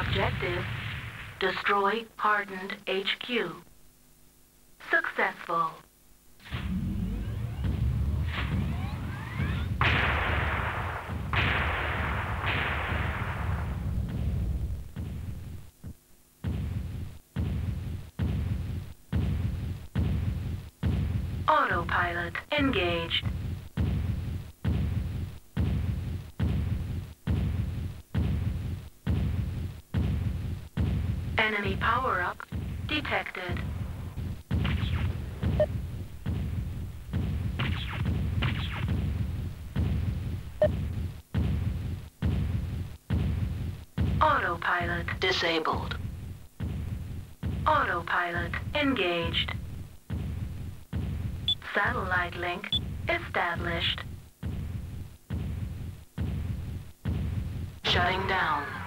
Objective, destroy hardened HQ. Successful. Autopilot engaged. Enemy power-up detected. Autopilot disabled. Autopilot engaged. Satellite link established. Shutting down.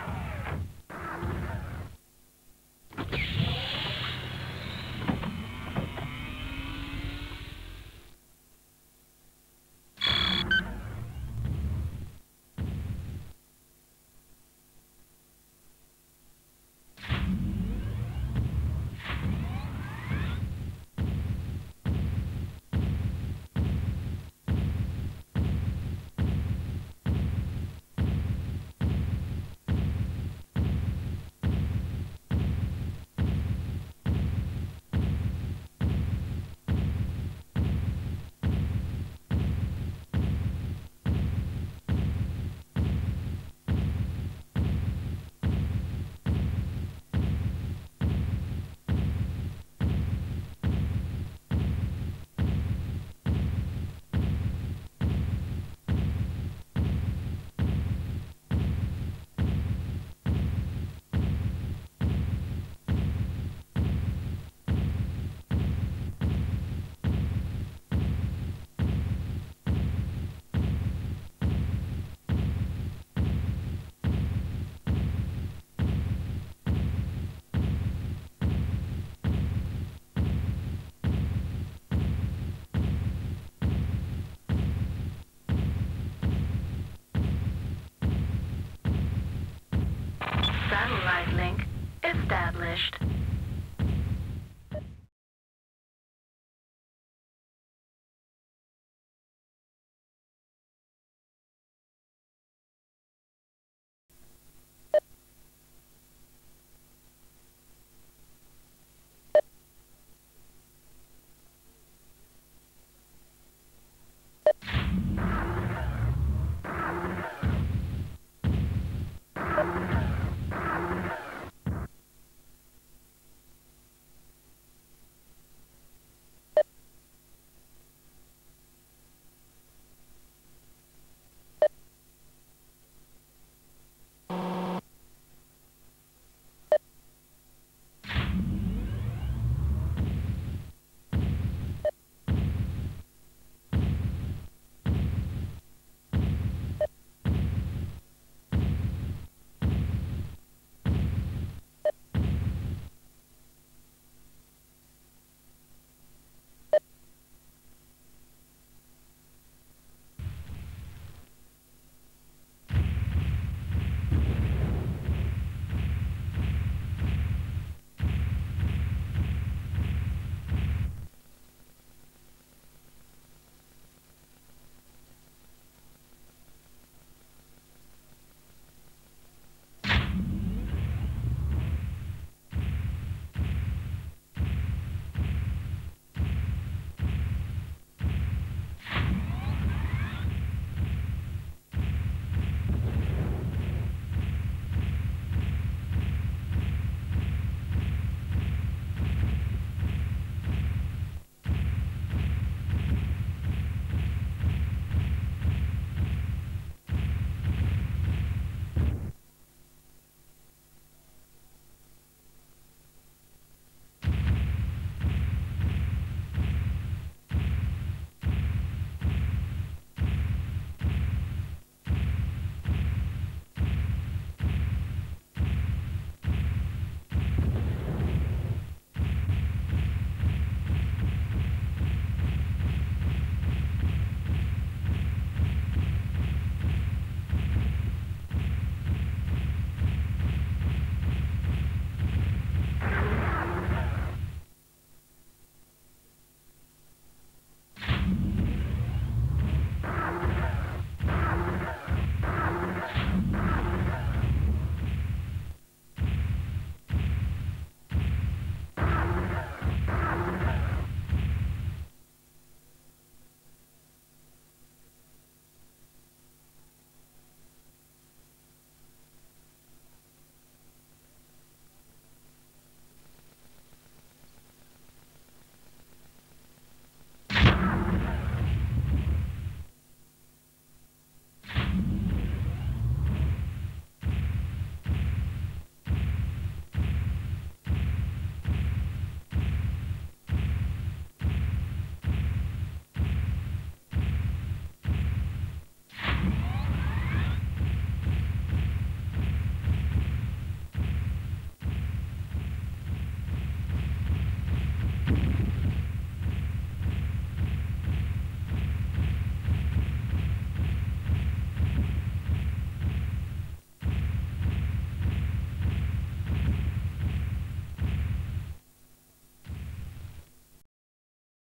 Satellite link established.